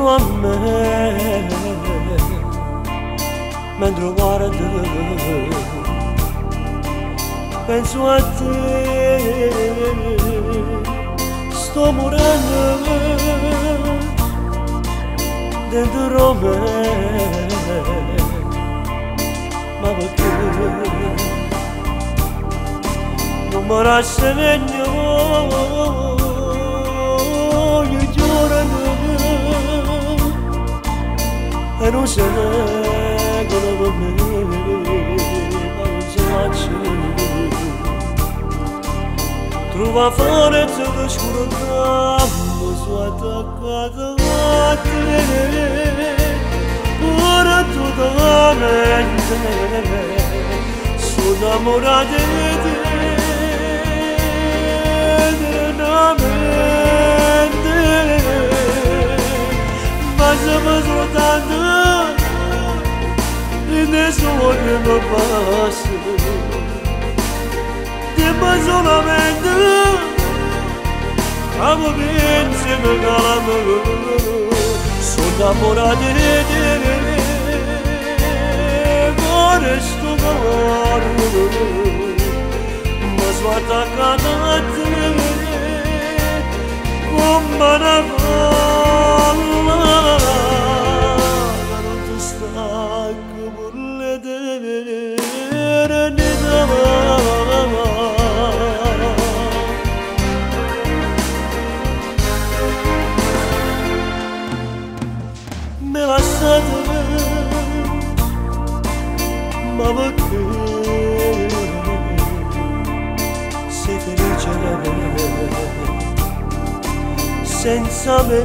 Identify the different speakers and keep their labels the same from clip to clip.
Speaker 1: noamme Mendru ardă Pentru a te Sto murando De drome Mă băcă Număraște-ne ma non si faccio trova fuori tutto scurotando su attaccato a te ora tutta mente sono innamorata di te Başımız utandı Ne zorlumu bastı Demez olamadı Ama ben seni kalamı Soda mora dedi Goresto var Mazvata kanatı Kumbana Allah senza me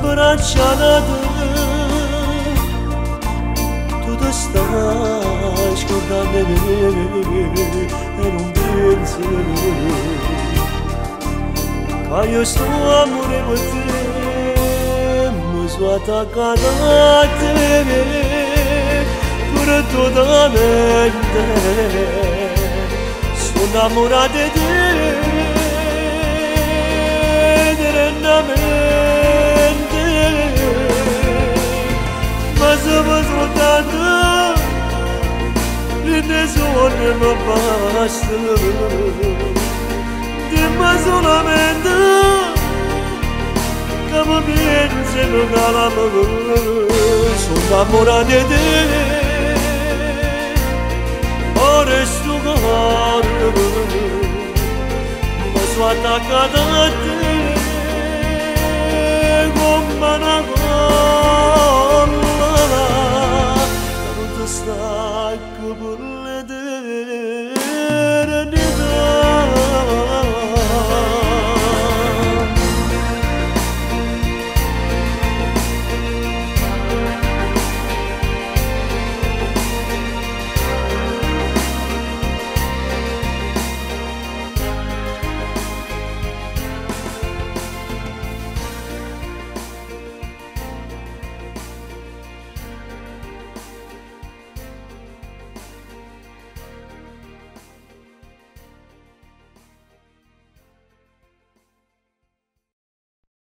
Speaker 1: braccialato tutto stai scordando me e non pensi che io sto amore con te mi sono attaccata a te per tutta mente sono innamorata di te eternamente ma siamo Aşkımın alamını Sultan Murad edin Oreştu gharmını Masvata kadattı Gommana gommana Kanıtısla kıbırlıdır Nidar